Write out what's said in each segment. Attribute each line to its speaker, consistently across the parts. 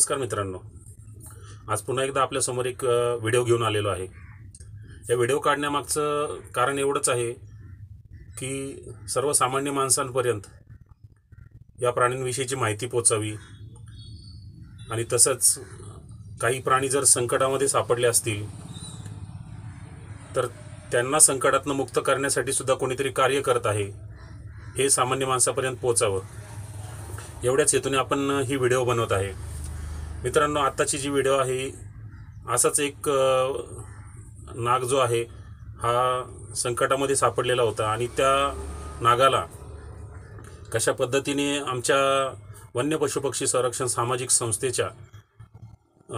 Speaker 1: नमस्कार मित्रांनो. आज पुन्हा एकदा आपल्यासमोर एक व्हिडिओ घेऊन आलेलो आहे. या व्हिडिओ काढण्यामागचं कारण एवढंच आहे की सर्वसामान्य माणसांपर्यंत या प्राण्यांविषयीची माहिती पोचावी आणि तसंच काही प्राणी जर संकटामध्ये सापडले असतील तर त्यांना संकटातनं मुक्त करण्यासाठी सुद्धा कोणीतरी कार्य करत आहे हे सामान्य माणसापर्यंत पोचावं. एवढ्याच हेतूने आपण ही व्हिडिओ बनवत आहे. मित्रांनो आत्ताची जी व्हिडिओ आहे असाच एक नाग जो आहे हा संकटामध्ये सापडलेला होता आणि त्या नागाला कशा पद्धतीने आमच्या वन्य पशुपक्षी संरक्षण सामाजिक संस्थेच्या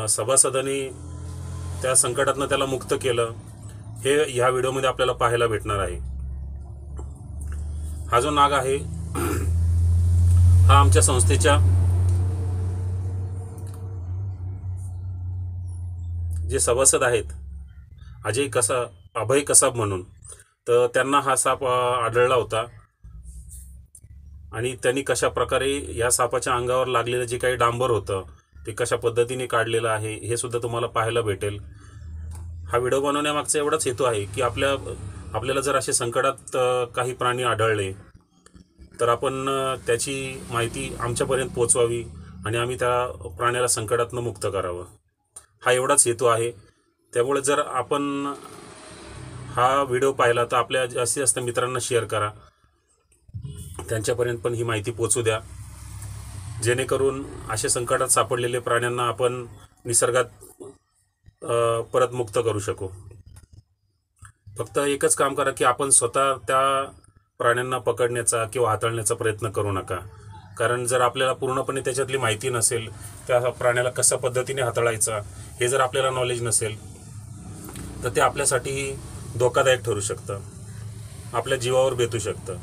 Speaker 1: सभासदांनी त्या संकटातनं त्याला मुक्त केलं हे ह्या व्हिडिओमध्ये आपल्याला पाहायला भेटणार आहे. हा जो नाग आहे हा आमच्या संस्थेच्या जे सभासद आहेत अजय कसा अभय कसाब म्हणून तर त्यांना हा साप आढळला होता. आणि त्यांनी कशा प्रकारे या सापाच्या अंगावर लागलेलं जे काही डांबर होतं ते कशा पद्धतीने काढलेलं आहे हे सुद्धा तुम्हाला पाहायला भेटेल. हा व्हिडिओ बनवण्यामागचा एवढाच हेतू आहे की आपल्या आपल्याला जर असे संकटात काही प्राणी आढळले तर आपण त्याची माहिती आमच्यापर्यंत पोचवावी आणि आम्ही त्या प्राण्याला संकटातनं मुक्त करावं. हा एवढाच हेतू आहे. त्यामुळे जर आपण हा व्हिडिओ पाहिला तर आपल्या जास्तीत जास्त मित्रांना शेअर करा. त्यांच्यापर्यंत पण ही माहिती पोचू द्या. जेणेकरून अशा संकटात सापडलेले प्राण्यांना आपण निसर्गात परत मुक्त करू शकू. फक्त एकच काम करा की आपण स्वतः त्या प्राण्यांना पकडण्याचा किंवा हाताळण्याचा प्रयत्न करू नका. कारण जर आपल्याला पूर्णपणे त्याच्यातली माहिती नसेल त्या प्राण्याला कशा पद्धतीने हाताळायचा हे जर आपल्याला नॉलेज नसेल तर ते आपल्यासाठी धोकादायक ठरू शकतं. आपल्या जीवावर बेतू शकतं.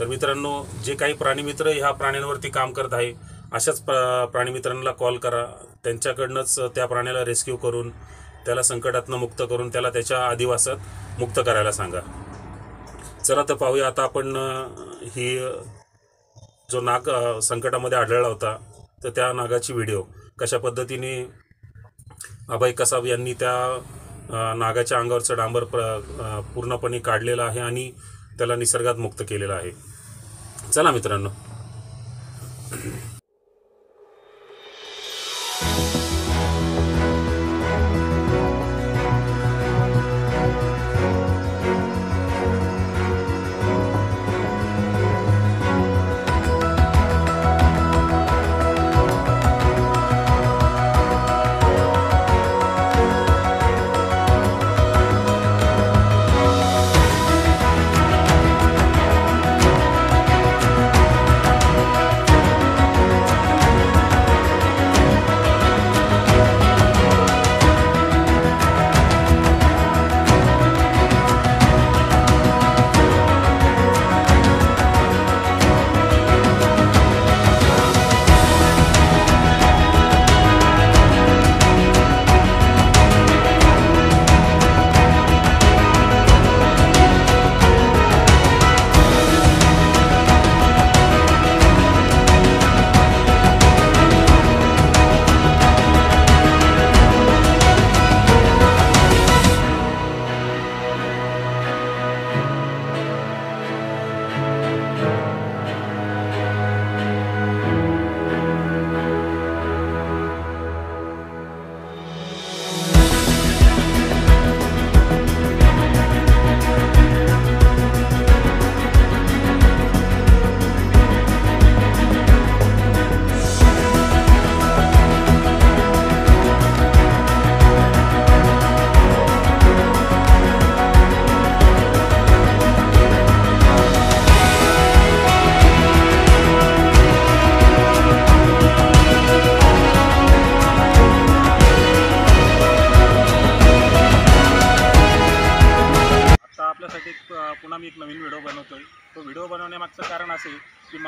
Speaker 1: तर मित्रांनो जे काही प्राणीमित्र ह्या प्राण्यांवरती काम करत आहे अशाच प्रा प्राणीमित्रांना कॉल करा. त्यांच्याकडनंच त्या प्राण्याला रेस्क्यू करून त्याला संकटातनं मुक्त करून त्याला त्याच्या आदिवासात मुक्त करायला सांगा. चला तर पाहूया आता आपण ही जो नाग संकटामध्ये आढळला होता तर त्या नागाची व्हिडिओ कशा पद्धतीने अभय कसाब यांनी त्या नागाच्या अंगावरचं डांबर प्र पूर्णपणे काढलेलं आहे आणि त्याला निसर्गात मुक्त केलेलं आहे. चला मित्रांनो.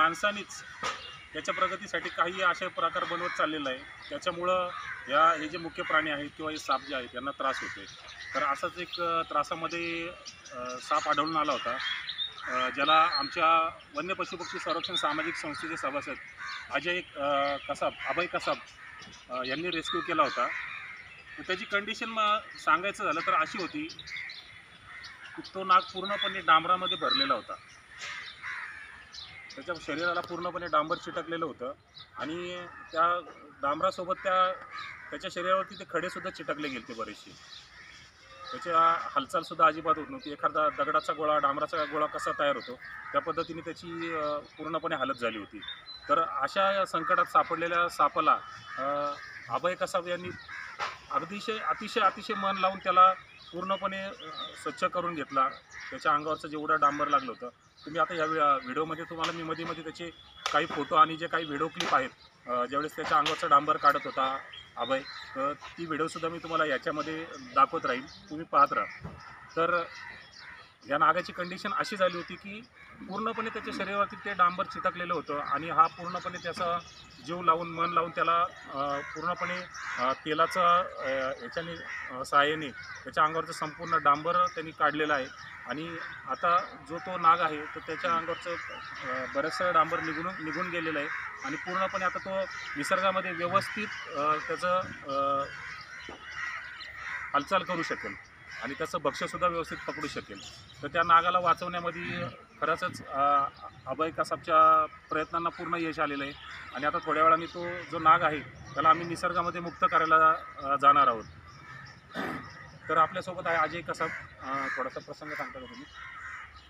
Speaker 2: माणसानेच त्याच्या प्रगतीसाठी काही असे प्रकार बनवत चाललेला आहे. त्याच्यामुळं या हे जे मुख्य प्राणी आहेत किंवा हे साप जे आहेत त्यांना त्रास होतोय. तर असाच एक त्रासामध्ये साप आढळून आला होता.
Speaker 1: ज्याला आमच्या वन्य पशुपक्षी संरक्षण सामाजिक संस्थेचे सभासद अजय कसाब अभय कसाब यांनी रेस्क्यू केला होता. तर त्याची कंडिशन मग सांगायचं झालं तर अशी होती की तो नाग पूर्णपणे डांबरामध्ये भरलेला होता. त्याच्या शरीराला पूर्णपणे डांबर चिटकलेलं होतं. आणि त्या डांबरासोबत त्या त्याच्या शरीरावरती ते खडेसुद्धा चिटकले गेले बरेचसे. त्याच्या हालचालसुद्धा अजिबात होत नव्हती. एखादा दगडाचा गोळा डांबराचा गोळा कसा तयार होतो त्या पद्धतीने त्याची पूर्णपणे हालत झाली होती. तर अशा या संकटात सापडलेल्या सापाला अभय कसाब यांनी अतिशय अतिशय अतिशय मन लावून त्याला पूर्णपणे स्वच्छ करून घेतला. त्याच्या अंगावरचं जेवढं डांबर लागलं होतं तुम्ही आता या व्हिडिओमध्ये तुम्हाला मी मध्ये मध्ये त्याचे काही फोटो आणि जे काही व्हिडिओ क्लिप आहेत ज्यावेळेस त्याच्या अंगाचा डांबर काढत होता अभय तर ती व्हिडिओसुद्धा मी तुम्हाला याच्यामध्ये दाखवत राहील. तुम्ही पाहत राहा. तर या नागाची कंडिशन अशी झाली होती की पूर्णपणे त्याच्या शरीरावरती ते डांबर चिटकलेलं होतं आणि हा पूर्णपणे त्याचा जीव लावून मन लावून त्याला पूर्णपणे तेलाचा याच्याने सहाय्याने त्याच्या अंगावरचं संपूर्ण डांबर त्यांनी काढलेलं आहे. आणि आता जो तो नाग आहे तर त्याच्या अंगावरचं अ, डांबर निघून निघून गेलेलं आहे. आणि पूर्णपणे आता तो निसर्गामध्ये व्यवस्थित त्याचं हालचाल करू शकेल. आणि त्याचं भक्ष्यसुद्धा व्यवस्थित पकडू शकेल. तर त्या नागाला वाचवण्यामध्ये खरंच अभय कसाबच्या प्रयत्नांना पूर्ण यश आलेलं आहे. आणि आता थोड्या वेळाने तो जो नाग आहे त्याला आम्ही निसर्गामध्ये मुक्त करायला जाणार आहोत. तर आपल्यासोबत आहे अजय कसाब. थोडासा प्रसंग सांगता का तुम्ही?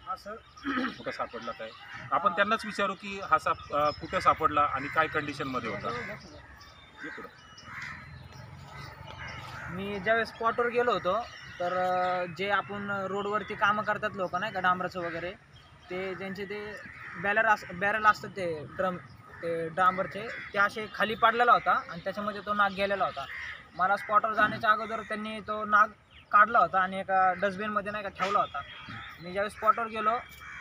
Speaker 1: हा सर. कुठं सापडला काय? आपण त्यांनाच विचारू की हा साप कुठे सापडला आणि काय कंडिशनमध्ये होता.
Speaker 3: मी ज्यावेळेस स्पॉटवर गेलो होतो तर जे आपण रोडवरती कामं करतात लोक नाही का डांबराचं वगैरे ते ज्यांचे ते बॅलर अस बॅरल असतात ते ड्रम ते डांबरचे ते असे खाली पाडलेला होता आणि त्याच्यामध्ये तो नाग गेलेला होता. मला स्पॉटवर जाण्याच्या अगोदर त्यांनी तो नाग काढला होता आणि एका डस्टबिनमध्ये नाही का ठेवला होता. मी ज्यावेळेस स्पॉटवर गेलो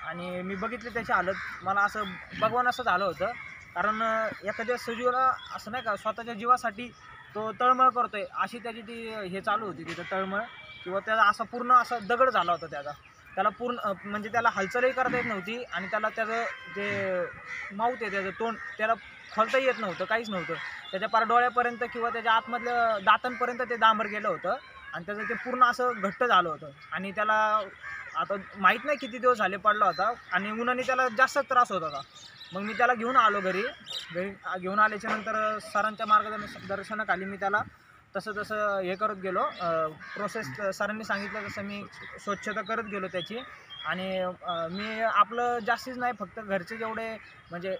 Speaker 3: आणि मी बघितली त्याची हालत मला असं बघवून असं झालं होतं. कारण एखाद्या सजीवाला असं नाही का स्वतःच्या जीवासाठी तो तळमळ करतोय अशी त्याची ती हे चालू होती तिथं तळमळ. किंवा त्याला असा पूर्ण असा दगड झाला होता त्याचा. त्याला पूर्ण म्हणजे त्याला हालचालही करता येत नव्हती आणि त्याला त्याचं जे माऊथ आहे त्याचं तोंड त्याला खोलताही येत नव्हतं काहीच नव्हतं. त्याच्या पार डोळ्यापर्यंत किंवा त्याच्या आतमधल्या दातांपर्यंत ते डांबर गेलं होतं आणि त्याचं ते पूर्ण असं घट्ट झालं होतं. आणि त्याला आता माहीत नाही किती दिवस झाले पडला होता आणि उन्हाने त्याला जास्त त्रास होत होता. मग मी त्याला घेऊन आलो घरी. घरी घेऊन आल्याच्यानंतर सरांच्या मार्गदर्शन दर्शनाखाली मी त्याला तसं तसं हे करत गेलो. प्रोसेस सरांनी सांगितलं तसं मी स्वच्छता करत गेलो त्याची. आणि मी आपलं जास्तीच नाही फक्त घरचे जेवढे म्हणजे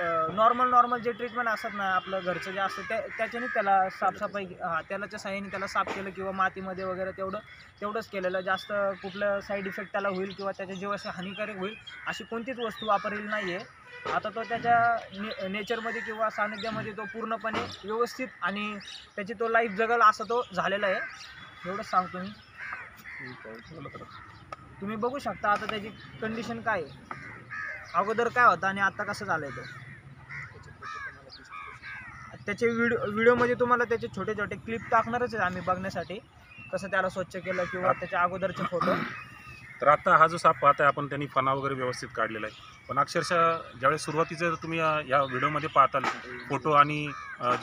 Speaker 3: नॉर्मल नॉर्मल जे ट्रीटमेंट असतात ना आपलं घरचं जे असतं त्या त्याच्याने त्याला साफसफाई हां त्यालाच्या साह्याने त्याला साफ केलं किंवा मातीमध्ये वगैरे तेवढं तेवढंच केलेलं. जास्त कुठलं साईड इफेक्ट त्याला होईल किंवा त्याच्या जीवाशी हानिकारक होईल अशी कोणतीच वस्तू वापरलेली नाही आहे आता तो त्याच्या ने नेचरमध्ये किंवा सानिध्यामध्ये तो पूर्णपणे व्यवस्थित आणि त्याची तो लाईफ जगल असं तो झालेला आहे. एवढंच सांगतो मी. तुम्ही बघू शकता आता त्याची कंडिशन काय आहे. अगोदर काय होतं आणि आता कसं झालं आहे तो? त्याचे व्हिडिओ व्हिडिओमध्ये तुम्हाला त्याचे छोटे छोटे क्लिप टाकणारच आहे आम्ही बघण्यासाठी. कसं त्याला स्वच्छ केलं किंवा त्याच्या अगोदरचे फोटो
Speaker 1: तर आता हा जो साप पाहताय आपण त्यांनी फणा वगैरे व्यवस्थित काढलेला आहे. पण अक्षरशः ज्यावेळेस सुरुवातीचं तुम्ही या व्हिडिओमध्ये पाहताल फोटो आणि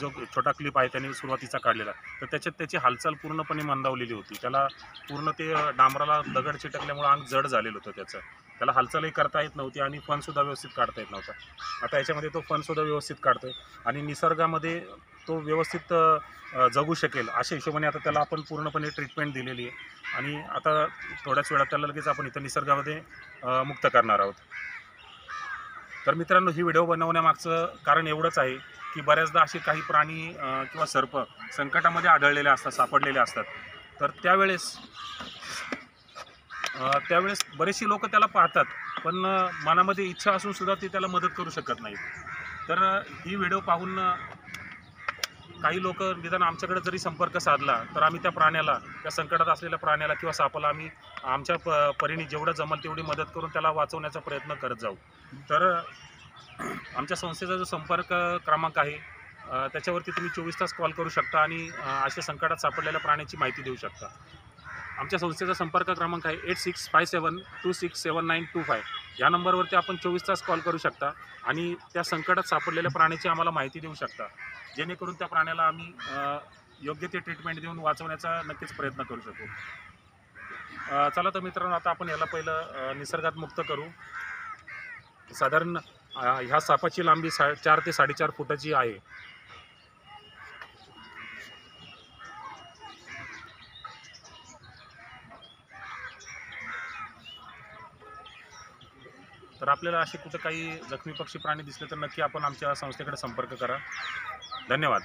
Speaker 1: जो छोटा क्लिप आहे त्याने सुरुवातीचा काढलेला. तर त्याच्यात त्याची हालचाल पूर्णपणे मंदावलेली होती. त्याला पूर्ण ते डांबराला दगड चिटकल्यामुळं अंग जड झालेलं होतं त्याचं. त्याला हालचालही करता येत नव्हती आणि फनसुद्धा व्यवस्थित काढता येत नव्हता. आता याच्यामध्ये तो फनसुद्धा व्यवस्थित काढतोय आणि निसर्गामध्ये तो व्यवस्थित जगू शकेल अशा हिशोबाने आता त्याला आपण पूर्णपणे ट्रीटमेंट दिलेली आहे. आणि आता थोड्याच वेळात त्याला लगेच आपण इथं निसर्गामध्ये मुक्त करणार आहोत. तर मित्रांनो ही व्हिडिओ बनवण्यामागचं कारण एवढंच आहे की बऱ्याचदा असे काही प्राणी किंवा सर्प संकटामध्ये आढळलेले असतात सापडलेले असतात. तर त्यावेळेस त्यावेळेस बरेचसे लोक त्याला पाहतात पण मनामध्ये इच्छा असून सुद्धा ते त्याला मदत करू शकत नाहीत. तर ही व्हिडिओ पाहून काही लोक निदान आमच्याकडे जरी संपर्क साधला तर आम्ही त्या प्राण्याला त्या संकटात असलेल्या प्राण्याला किंवा सापाला आम्ही आमच्या प परीने जेवढं जमल तेवढी मदत करून त्याला वाचवण्याचा प्रयत्न करत जाऊ. तर आमच्या संस्थेचा जो संपर्क क्रमांक आहे त्याच्यावरती तुम्ही चोवीस तास कॉल करू शकता आणि अशा संकटात सापडलेल्या प्राण्याची माहिती देऊ शकता. आमच्या संस्थेचा संपर्क क्रमांक आहे eight six five seven two six seven nine two five. या नंबरवरती आपण चोवीस तास कॉल करू शकता आणि त्या संकटात सापडलेल्या प्राण्याची आम्हाला माहिती देऊ शकता. जेणेकरून त्या प्राण्याला आम्ही योग्य ते ट्रीटमेंट देऊन वाचवण्याचा नक्कीच प्रयत्न करू शकू. चला तर मित्रांनो आता आपण याला पहिलं निसर्गात मुक्त करू. साधारण ह्या सापाची लांबी सा चार ते साडेचार फुटाची आहे. तर आपल्याला असे कुठं काही जखमी पक्षी प्राणी दिसले तर नक्की आपण आमच्या संस्थेकडे संपर्क करा. धन्यवाद.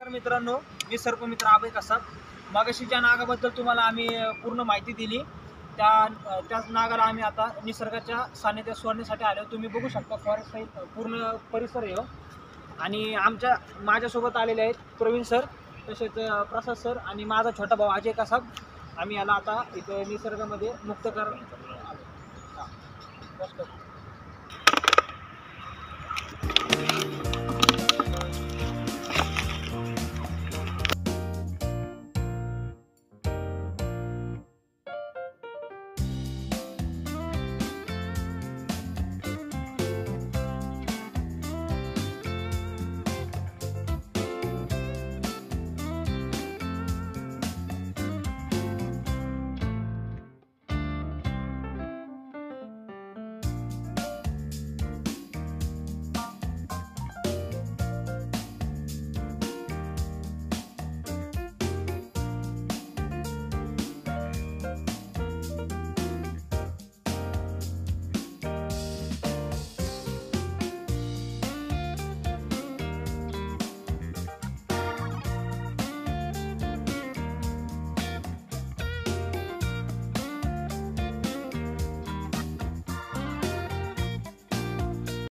Speaker 3: तर मित्रांनो मी सर्पमित्र आबे कसाब मागाशी ज्या नागाबद्दल तुम्हाला आम्ही पूर्ण माहिती दिली. त्या त्याच नागाला आम्ही आता निसर्गाच्या सानिध्यात सोडण्यासाठी आलो तुम्ही बघू शकता फॉरेस्ट साईड पूर्ण परिसर आहे हो. आणि आमच्या माझ्यासोबत आलेले आहेत प्रवीण सर तसेच प्रसाद सर आणि माझा छोटा भाऊ अजय कसाब आम्ही याला आता इथं निसर्गामध्ये मुक्त कर आलो. हां बस कर.